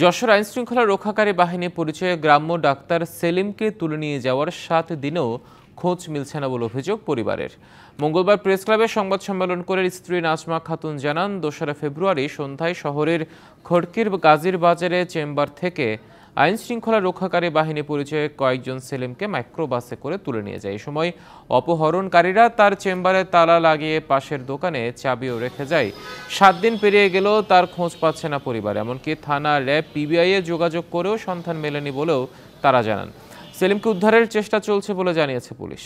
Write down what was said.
যশোর আইনশৃঙ্খলা রক্ষাকারী বাহিনী পরিচয়ে গ্রাম্য ডাক্তার সেলিমকে তুলে নিয়ে যাওয়ার সাত দিনেও খোঁজ মিলছে না বলে অভিযোগ পরিবারের। মঙ্গলবার প্রেস ক্লাবে সংবাদ সম্মেলন করে স্ত্রী নাজমা খাতুন জানান, দোসরা ফেব্রুয়ারি সন্ধ্যায় শহরের খড়কির গাজীর বাজারে চেম্বার থেকে আইন শৃঙ্খলা রক্ষাকারী বাহিনী পরিচয়ে কয়েকজন সেলিমকে মাইক্রোবাসে করে তুলে নিয়ে যায়। এই সময় অপহরণকারীরা তার চেম্বারে তালা লাগিয়ে পাশের দোকানে চাবিও রেখে যায়। সাত দিন পেরিয়ে গেলেও তার খোঁজ পাচ্ছে না পরিবার। এমনকি থানা র্যাব, পিবিআই এ যোগাযোগ করেও সন্ধান মেলেনি বলেও তারা জানান। সেলিমকে উদ্ধারের চেষ্টা চলছে বলে জানিয়েছে পুলিশ।